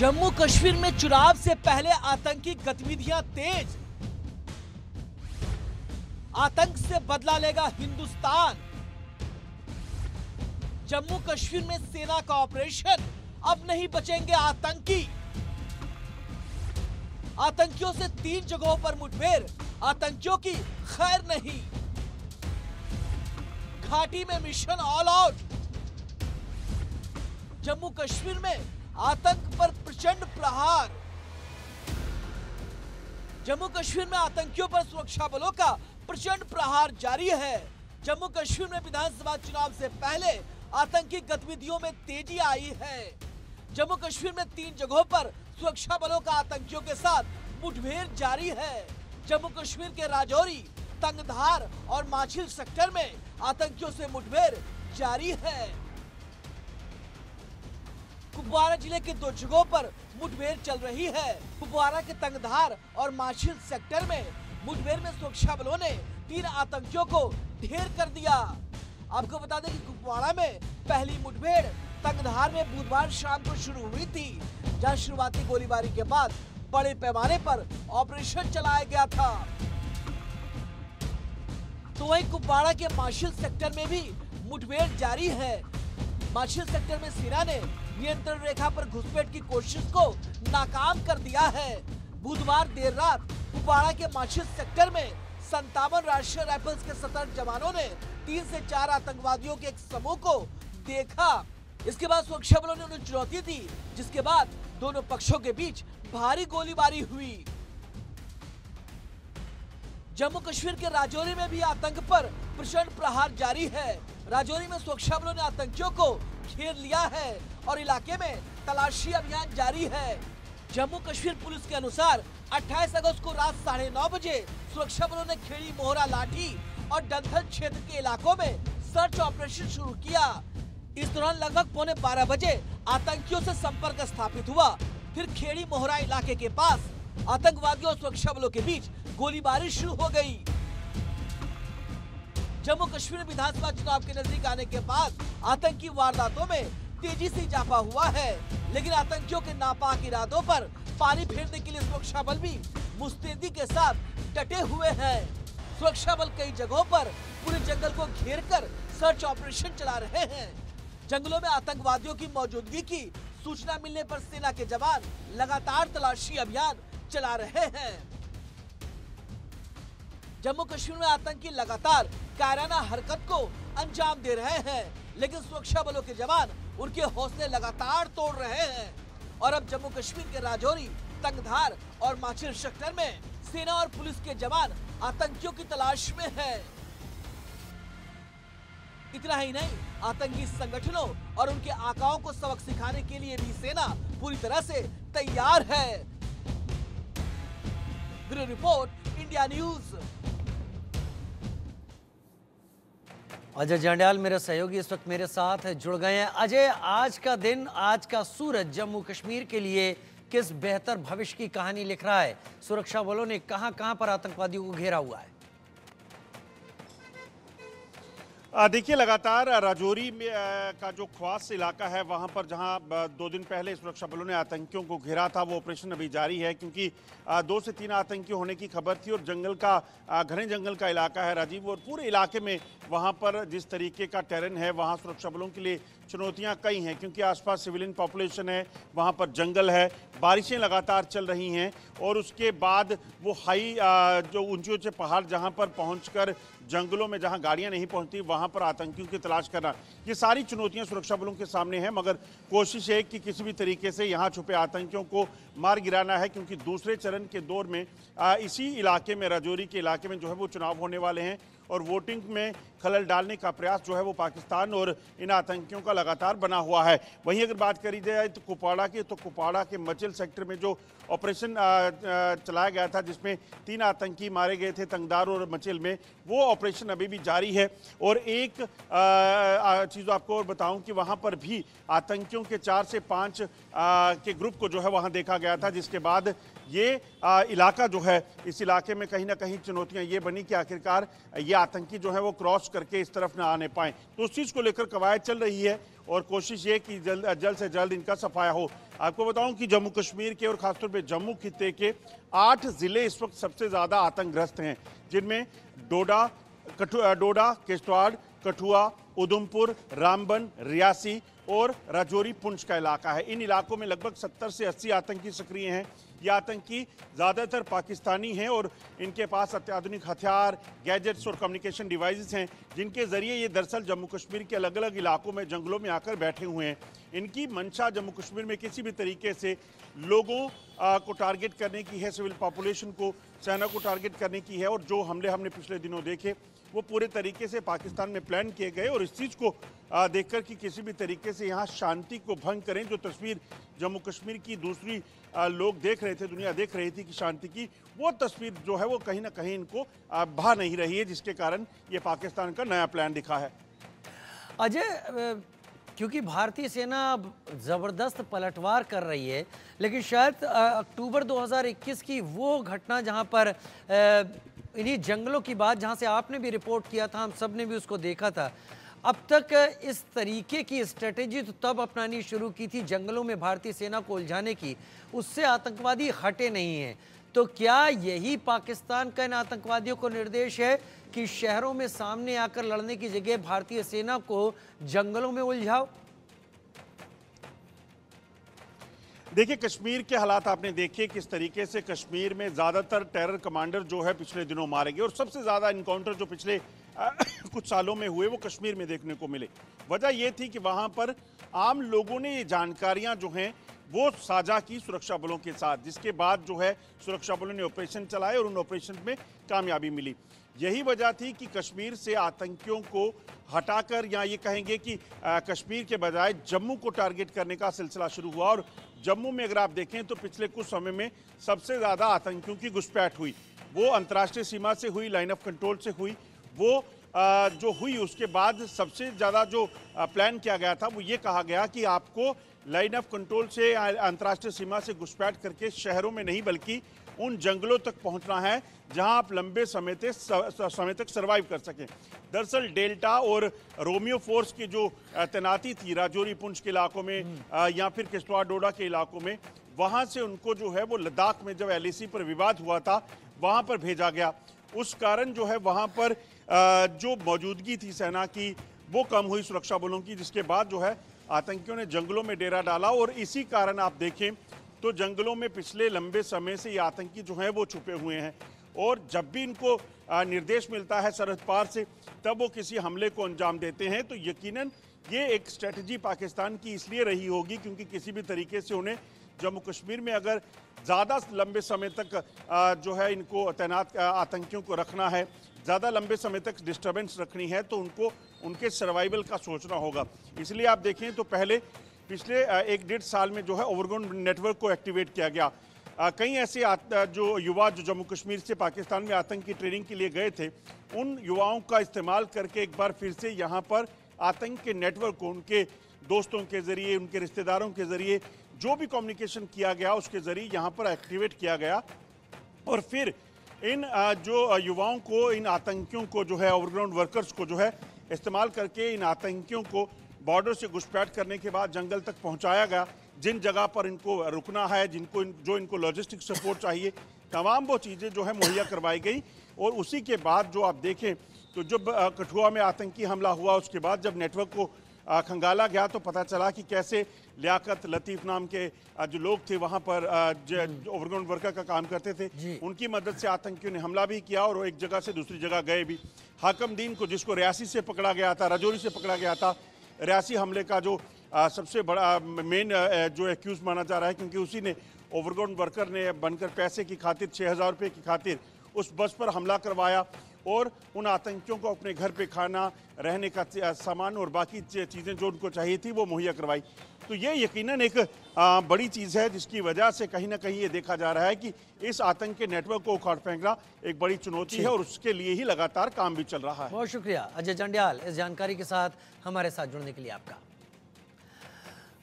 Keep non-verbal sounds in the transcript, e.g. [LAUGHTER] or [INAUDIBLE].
जम्मू कश्मीर में चुनाव से पहले आतंकी गतिविधियाँ तेज। आतंक से बदला लेगा हिंदुस्तान। जम्मू कश्मीर में सेना का ऑपरेशन, अब नहीं बचेंगे आतंकी। आतंकियों से तीन जगहों पर मुठभेड़, आतंकियों की खैर नहीं। घाटी में mission all out. Jammu Kashmir में आतंक पर प्रचंड प्रहार। जम्मू कश्मीर में आतंकियों पर सुरक्षा बलों का प्रचंड प्रहार जारी है। जम्मू कश्मीर में विधानसभा चुनाव से पहले आतंकी गतिविधियों में तेज़ी आई है। जम्मू कश्मीर में तीन जगहों पर सुरक्षा बलों का आतंकियों के साथ मुठभेड़ जारी है। जम्मू कश्मीर के राजौरी, तंगधार और माछिल सेक्टर में आतंकियों से मुठभेड़ जारी है। कुपवारा ज़िले के दो जगहों पर मुठभेड़ चल रही है। कुपवारा के तंगधार और माछिल सेक्टर में मुठभेड़ में सुरक्षा बलों ने तीन आतंकियों को ढेर कर दिया। आपको बता दें कि कुपवाड़ा में पहली मुठभेड़ तंगधार में बुधवार शाम को शुरू हुई थी, जहाँ शुरुआती गोलीबारी के बाद बड़े पैमाने पर ऑपरेशन चलाया गया था। तो वही कुपवाड़ा के माशिल सेक्टर में भी मुठभेड़ जारी है। माशिल सेक्टर में सेना ने नियंत्रण रेखा पर घुसपैठ की कोशिश को नाकाम कर दिया है। बुधवार देर रात कुपवाड़ा के माशिल सेक्टर में संतावन राष्ट्रीय राइफल्स के सतर्क जवानों ने तीन से चार आतंकवादियों के एक समूह को देखा। इसके बाद सुरक्षा बलों ने उन्हें चुनौती दी, जिसके बाद दोनों पक्षों के बीच भारी गोलीबारी हुई। जम्मू कश्मीर के राजौरी में भी आतंक पर प्रचंड प्रहार जारी है। राजौरी में सुरक्षा बलों ने आतंकियों को घेर लिया है। और इलाके में तलाशी अभियान जारी है। जम्मू कश्मीर पुलिस के अनुसार 28 अगस्त को रात साढ़े नौ बजे सुरक्षा बलों ने खेड़ी मोहरा लाठी और डंथल क्षेत्र के इलाकों में सर्च ऑपरेशन शुरू किया। इस दौरान लगभग पौने 12 बजे आतंकियों से संपर्क स्थापित हुआ। फिर खेड़ी मोहरा इलाके के पास आतंकवादियों और सुरक्षा बलों के बीच गोलीबारी शुरू हो गई जम्मू कश्मीर विधानसभा चुनाव के नज़दीक आने के बाद आतंकी वारदातों में तेज़ी से इजाफा हुआ है। लेकिन आतंकियों के नापाक इरादों पर पानी फेरने के लिए सुरक्षा बल भी मुस्तैदी के साथ डटे हुए हैं। सुरक्षा बल कई जगहों पर पूरे जंगल को घेर कर सर्च ऑपरेशन चला रहे हैं। जंगलों में आतंकवादियों की मौजूदगी की सूचना मिलने पर सेना के जवान लगातार तलाशी अभियान चला रहे हैं। जम्मू कश्मीर में आतंकी लगातार कायराना हरकत को अंजाम दे रहे हैं, लेकिन सुरक्षा बलों के जवान उनके हौसले लगातार तोड़ रहे हैं। और अब जम्मू कश्मीर के राजौरी, तंगधार और माछिल सेक्टर में सेना और पुलिस के जवान आतंकियों की तलाश में है। इतना ही नहीं, आतंकी संगठनों और उनके आकाओं को सबक सिखाने के लिए भी सेना पूरी तरह से तैयार है। Bureau report, India news. Ajay Jandial मेरे सहयोगी इस वक्त मेरे साथ जुड़ गए हैं। अजय, आज का दिन, आज का सूरज जम्मू कश्मीर के लिए किस बेहतर भविष्य की कहानी लिख रहा है? सुरक्षा बलों ने कहाँ कहाँ पर आतंकवादियों को घेरा हुआ है? देखिए, लगातार राजौरी में का जो ख्वास इलाका है, वहाँ पर जहाँ दो दिन पहले सुरक्षा बलों ने आतंकियों को घेरा था, वो ऑपरेशन अभी जारी है, क्योंकि दो से तीन आतंकी होने की खबर थी और जंगल का घने जंगल का इलाका है राजीव, और पूरे इलाके में वहाँ पर जिस तरीके का टेरन है, वहाँ सुरक्षा बलों के लिए चुनौतियाँ कई हैं, क्योंकि आसपास सिविलियन पॉपुलेशन है, वहाँ पर जंगल है, बारिशें लगातार चल रही हैं, और उसके बाद वो हाई जो ऊँचे ऊँचे पहाड़ जहाँ पर पहुंचकर जंगलों में जहाँ गाड़ियाँ नहीं पहुँचती, वहाँ पर आतंकियों की तलाश करना ये सारी चुनौतियाँ सुरक्षा बलों के सामने हैं, मगर कोशिश है कि किसी भी तरीके से यहाँ छुपे आतंकियों को मार गिराना है, क्योंकि दूसरे चरण के दौर में इसी इलाके में, राजौरी के इलाके में जो है वो चुनाव होने वाले हैं। और वोटिंग में खलल डालने का प्रयास जो है वो पाकिस्तान और इन आतंकियों का लगातार बना हुआ है। वहीं अगर बात करी जाए तो कुपाड़ा की तो कुपाड़ा के मचल सेक्टर में जो ऑपरेशन चलाया गया था, जिसमें तीन आतंकी मारे गए थे तंगदार और मचल में, वो ऑपरेशन अभी भी जारी है। और एक चीज़ आपको और बताऊँ कि वहाँ पर भी आतंकियों के चार से पाँच के ग्रुप को जो है वहाँ देखा गया था, जिसके बाद ये आ, इलाका जो है इस इलाके में कहीं ना कहीं चुनौतियाँ ये बनी कि आखिरकार ये आतंकी जो है वो क्रॉस करके इस तरफ़ ना आने पाए। तो उस चीज़ को लेकर कवायद चल रही है और कोशिश ये कि जल्द जल्द से जल्द इनका सफाया हो। आपको बताऊँ कि जम्मू कश्मीर के और खासतौर पे जम्मू खिते के आठ ज़िले इस वक्त सबसे ज़्यादा आतंकग्रस्त हैं जिनमें डोडा कठुआ डोडा किश्तवाड़ कठुआ उधमपुर रामबन रियासी और राजौरी पुंछ का इलाका है। इन इलाकों में लगभग 70 से 80 आतंकी सक्रिय हैं। ये आतंकी ज़्यादातर पाकिस्तानी हैं और इनके पास अत्याधुनिक हथियार गैजेट्स और कम्युनिकेशन डिवाइसेस हैं, जिनके ज़रिए ये दरअसल जम्मू कश्मीर के अलग अलग इलाकों में, जंगलों में आकर बैठे हुए हैं। इनकी मंशा जम्मू कश्मीर में किसी भी तरीके से लोगों को टारगेट करने की है सिविल पॉपुलेशन को, सेना को टारगेट करने की है और जो हमले हमने पिछले दिनों देखे वो पूरे तरीके से पाकिस्तान में प्लान किए गए और इस चीज़ को देखकर कि किसी भी तरीके से यहाँ शांति को भंग करें, जो तस्वीर जम्मू कश्मीर की दूसरी लोग देख रहे थे, दुनिया देख रही थी कि शांति की, वो तस्वीर जो है वो कहीं ना कहीं इनको भा नहीं रही है, जिसके कारण ये पाकिस्तान का नया प्लान दिखा है। अजय क्योंकि भारतीय सेना अब ज़बरदस्त पलटवार कर रही है, लेकिन शायद अक्टूबर 2021 की वो घटना जहाँ पर इन्हीं जंगलों की बात जहाँ से आपने भी रिपोर्ट किया था, हम सबने भी उसको देखा था। अब तक इस तरीके की स्ट्रेटेजी तो तब अपनानी शुरू की थी जंगलों में भारतीय सेना को उलझाने की। उससे आतंकवादी हटे नहीं हैं। तो क्या यही पाकिस्तान का इन आतंकवादियों को निर्देश है कि शहरों में सामने आकर लड़ने की जगह भारतीय सेना को जंगलों में उलझाओ? देखिए, कश्मीर के हालात आपने देखे किस तरीके से कश्मीर में ज़्यादातर टेरर कमांडर जो है पिछले दिनों मारे गए और सबसे ज़्यादा इनकाउंटर जो पिछले [COUGHS] कुछ सालों में हुए वो कश्मीर में देखने को मिले। वजह ये थी कि वहाँ पर आम लोगों ने ये जानकारियाँ जो हैं वो साझा की सुरक्षा बलों के साथ, जिसके बाद जो है सुरक्षा बलों ने ऑपरेशन चलाए और उन ऑपरेशन में कामयाबी मिली। यही वजह थी कि कश्मीर से आतंकियों को हटाकर या ये कहेंगे कि कश्मीर के बजाय जम्मू को टारगेट करने का सिलसिला शुरू हुआ। और जम्मू में अगर आप देखें तो पिछले कुछ समय में सबसे ज़्यादा आतंकियों की घुसपैठ हुई। वो अंतर्राष्ट्रीय सीमा से हुई, लाइन ऑफ़ कंट्रोल से हुई। वो जो हुई उसके बाद सबसे ज़्यादा जो प्लान किया गया था, वो ये कहा गया कि आपको लाइन ऑफ़ कंट्रोल से अंतर्राष्ट्रीय सीमा से घुसपैठ करके शहरों में नहीं बल्कि उन जंगलों तक पहुँचना है जहाँ आप लंबे समय तक समय तक सरवाइव कर सकें दरअसल डेल्टा और रोमियो फोर्स की जो तैनाती थी राजौरी पुंछ के इलाकों में हम्म। या फिर किश्तवाड़ डोडा के इलाकों में वहाँ से उनको जो है वो लद्दाख में जब एल पर विवाद हुआ था वहाँ पर भेजा गया उस कारण जो है वहाँ पर जो मौजूदगी थी सेना की वो कम हुई सुरक्षा बलों की जिसके बाद जो है आतंकियों ने जंगलों में डेरा डाला और इसी कारण आप देखें तो जंगलों में पिछले लंबे समय से ये आतंकी जो हैं वो छुपे हुए हैं। और जब भी इनको निर्देश मिलता है सरहद पार से, तब वो किसी हमले को अंजाम देते हैं। तो यकीनन ये एक स्ट्रेटजी पाकिस्तान की इसलिए रही होगी क्योंकि किसी भी तरीके से उन्हें जम्मू कश्मीर में अगर ज़्यादा लंबे समय तक जो है इनको तैनात आतंकियों को रखना है ज़्यादा लंबे समय तक डिस्टर्बेंस रखनी है तो उनको, उनके सर्वाइवल का सोचना होगा। इसलिए आप देखें तो पहले, पिछले एक डेढ़ साल में जो है ओवरग्राउंड नेटवर्क को एक्टिवेट किया गया। कई ऐसे जो युवा जो जम्मू कश्मीर से पाकिस्तान में आतंक ट्रेनिंग के लिए गए थे, उन युवाओं का इस्तेमाल करके एक बार फिर से यहाँ पर आतंक के नेटवर्क को, उनके दोस्तों के ज़रिए, उनके रिश्तेदारों के ज़रिए जो भी कम्युनिकेशन किया गया, उसके ज़रिए यहाँ पर एक्टिवेट किया गया। और फिर इन जो युवाओं को इन आतंकियों को जो है ओवरग्राउंड वर्कर्स को जो है इस्तेमाल करके इन आतंकियों को बॉर्डर से घुसपैठ करने के बाद जंगल तक पहुँचाया गया। जिन जगह पर इनको रुकना है जिनको इन, जो इनको लॉजिस्टिक सपोर्ट चाहिए तमाम वो चीज़ें जो है मुहैया करवाई गई। और उसी के बाद जो आप देखें तो जब कठुआ में आतंकी हमला हुआ उसके बाद जब नेटवर्क को खंगाला गया तो पता चला कि कैसे लियाकत लतीफ़ नाम के जो लोग थे वहाँ पर ओवरग्राउंड वर्कर का का काम करते थे। उनकी मदद से आतंकियों ने हमला भी किया और वो एक जगह से दूसरी जगह गए भी। हाकम दीन को जिसको रियासी से पकड़ा गया था रजौरी से पकड़ा गया था रियासी हमले का जो आ, सबसे बड़ा मेन जो एक्यूज माना जा रहा है क्योंकि उसी ने ओवरग्राउंड वर्कर ने बनकर पैसे की खातिर छः हज़ार रुपये की खातिर उस बस पर हमला करवाया। और उन आतंकियों को अपने घर पे खाना रहने का सामान और बाकी चीज़ें जो उनको चाहिए थी वो मुहैया करवाई। तो ये यकीनन एक आ, बड़ी चीज़ है जिसकी वजह से कहीं ना कहीं ये देखा जा रहा है कि इस आतंक के नेटवर्क को उखाड़ फेंकना एक बड़ी चुनौती है और उसके लिए ही लगातार काम भी चल रहा है। बहुत शुक्रिया। अजय जंडियाल इस जानकारी के साथ हमारे साथ जुड़ने के लिए आपका।